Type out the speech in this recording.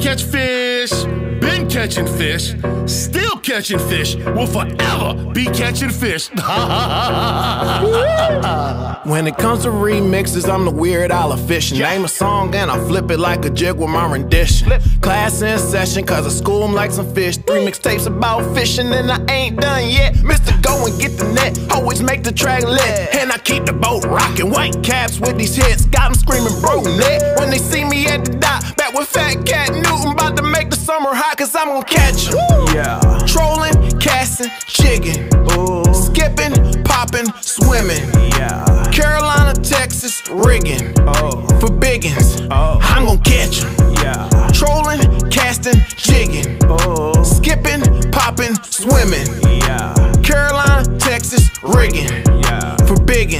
catch fish, been catching fish, still catching fish, will forever be catching fish. When it comes to remixes, I'm the Weird Al of fishing. Name a song and I flip it like a jig with my rendition. Class in session, cause I school 'em like some fish. Three mixtapes about fishing and I ain't done yet. Mr. Go and get the net, always make the track lit. And I keep the boat rocking. White caps with these hits, got 'em screaming bro net. When they see me with Fat Cat Newton, about to make the summer hot, cause I'm gonna catch you. Yeah. Trolling, casting, jigging, Ooh. skipping, popping, swimming. Yeah. Carolina, Texas, rigging. Oh. For biggins, oh. I'm gonna catch him. Yeah. Trolling, casting, jigging, oh. skipping, popping, swimming. Yeah. Carolina, Texas, rigging. Yeah. For biggins.